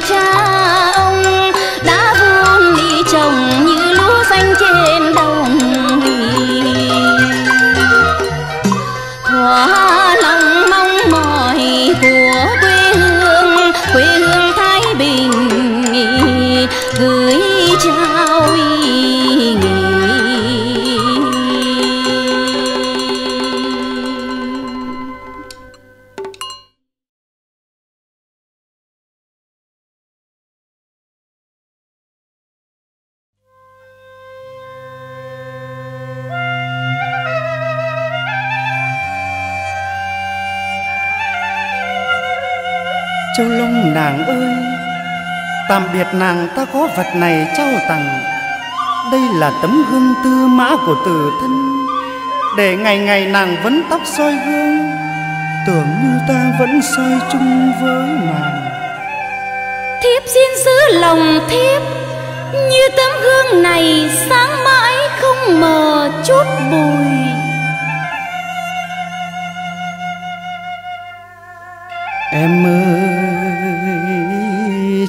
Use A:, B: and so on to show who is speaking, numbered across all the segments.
A: 家。Việt nàng ta có vật này trao tặng. Đây là tấm gương tư mã của tử thân. Để ngày ngày nàng vẫn tóc soi gương, Tưởng như ta vẫn soi chung với nàng.
B: Thiếp xin giữ lòng thiếp, Như tấm gương này sáng mãi không mờ chút bụi.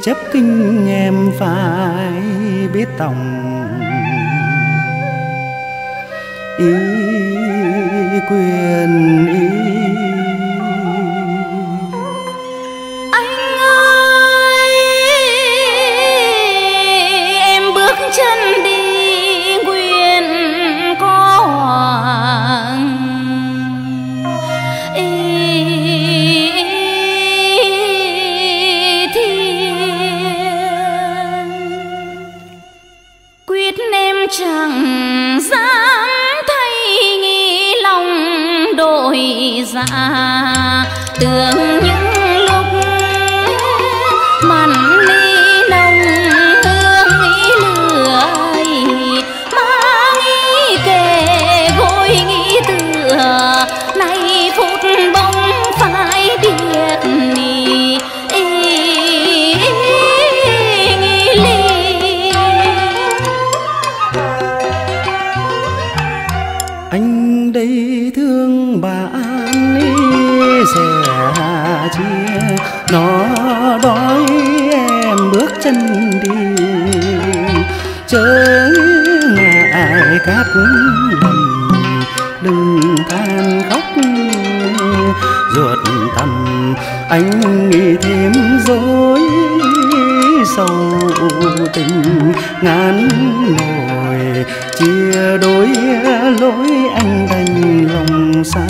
A: chấp kinh em phải biết tòng. Ý quyền
B: chẳng dám thay nghi lòng đổi dạ
A: tương khát đừng than khóc. Ruột thầm, anh nghĩ thêm dối sầu tình. Ngán nổi chia đôi lối anh đành lòng
B: xa.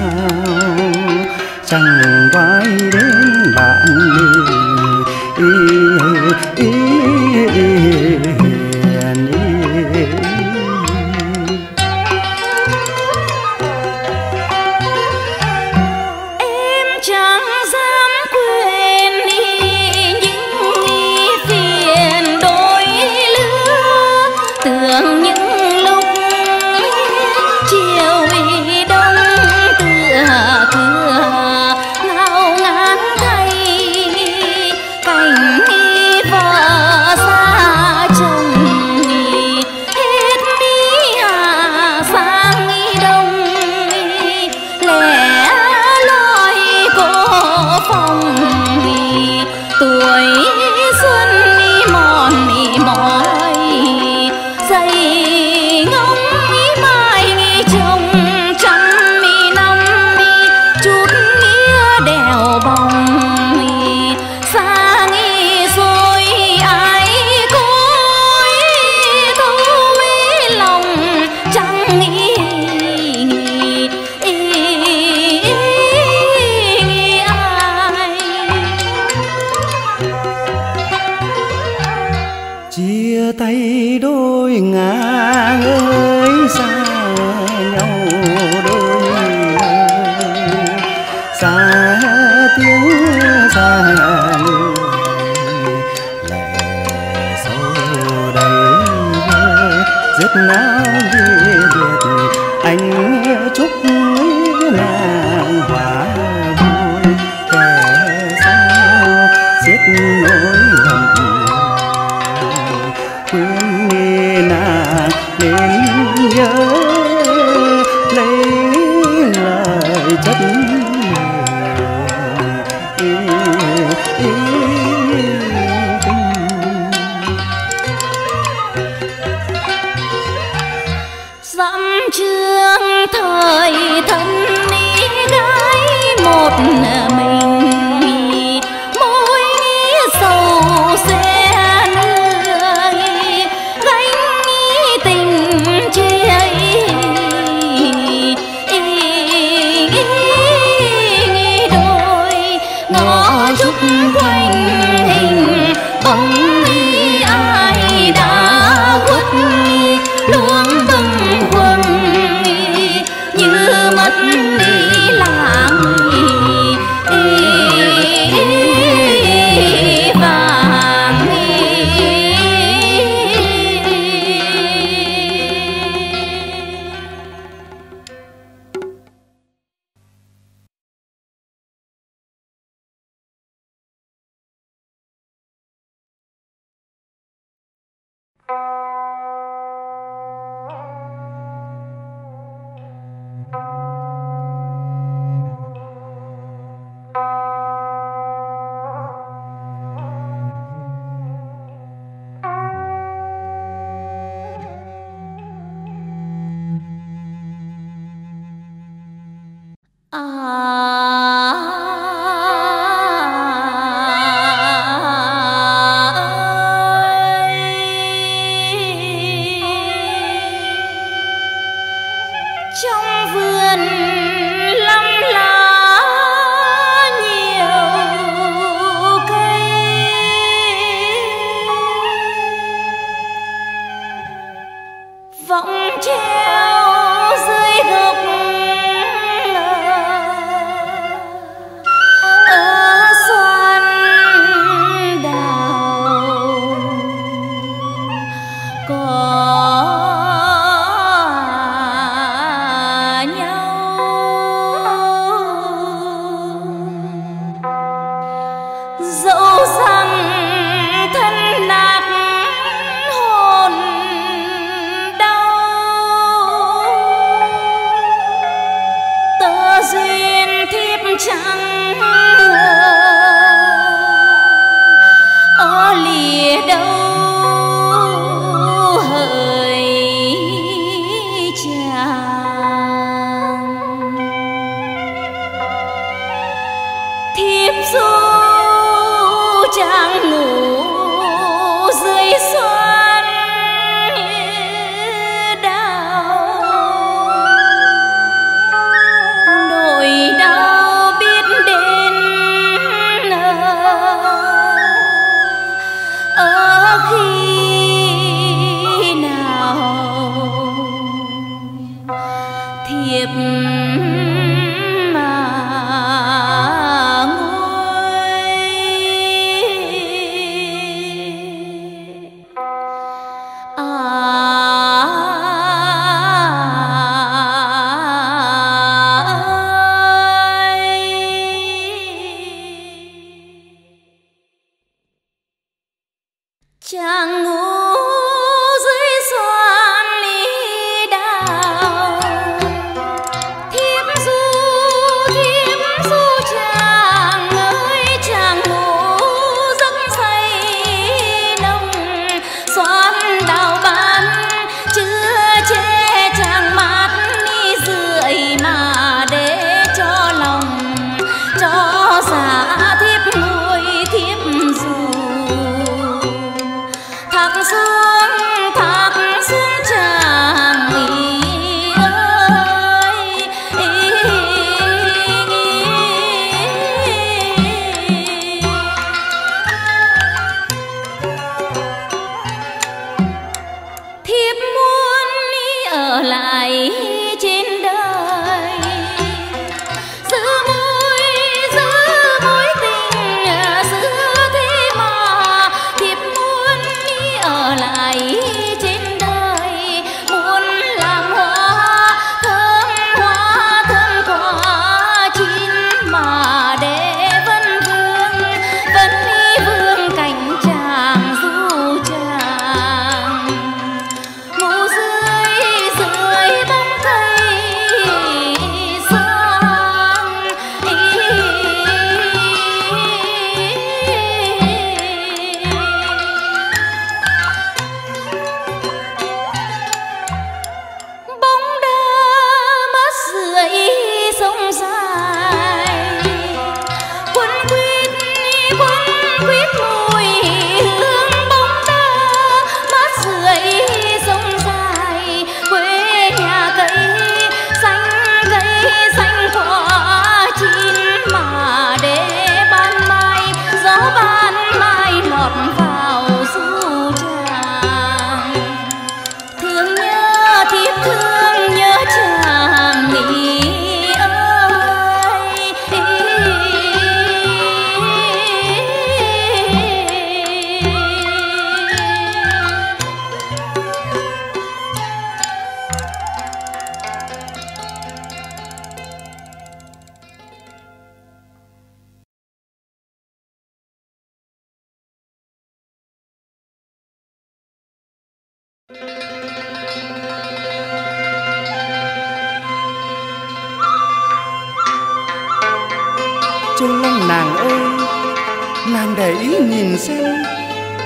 A: Để ý nhìn xem.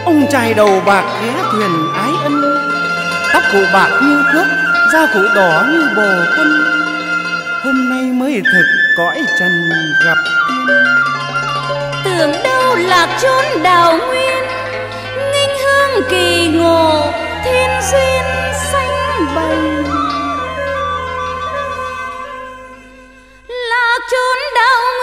A: Ông trai đầu bạc ghé thuyền ái ân. Tóc cụ bạc như cước Da cụ đỏ như bồ quân. Hôm nay mới thực cõi trần gặp tiên.
B: Tưởng đâu lạc chốn đào nguyên, Nghinh hương kỳ ngộ, Thiên duyên xanh bầy Lạc chốn đào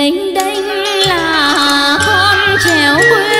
B: lênh đênh là con trèo quê.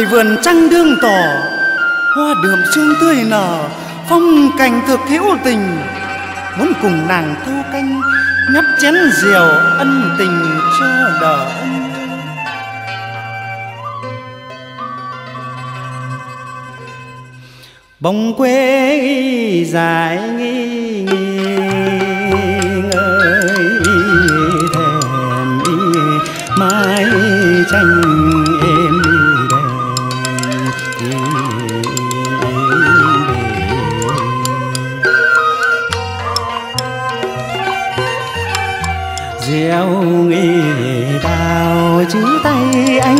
A: ngoài vườn trăng đương tỏ, hoa đường sương tươi nở, phong cảnh thực hữu tình. Muốn cùng nàng thu canh, nhấp chén rượu ân tình cho đời bóng quê dài nghi nghi tay anh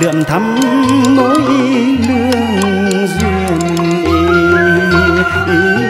A: đượm thắm mối lương duyên ý,
B: ý.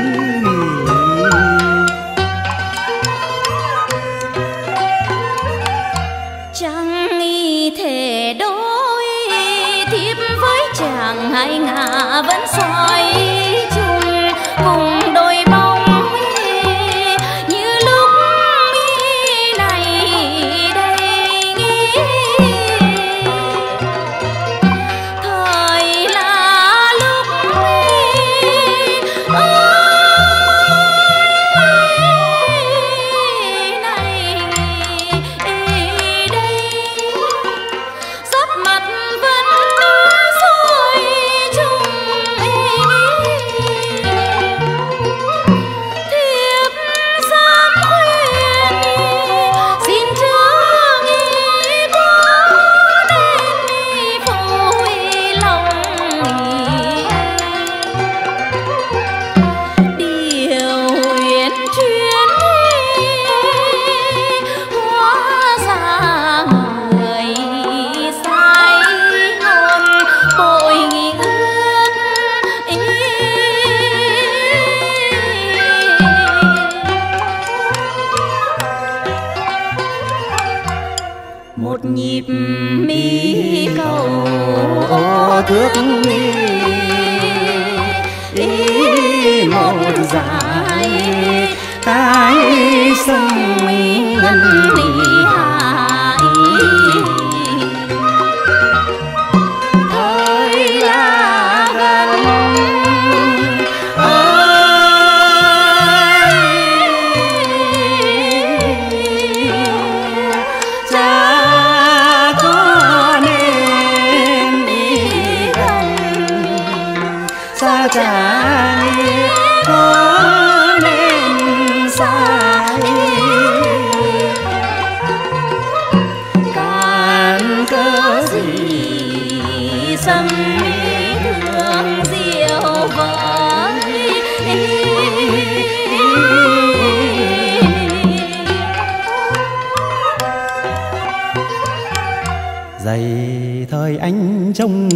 B: Trong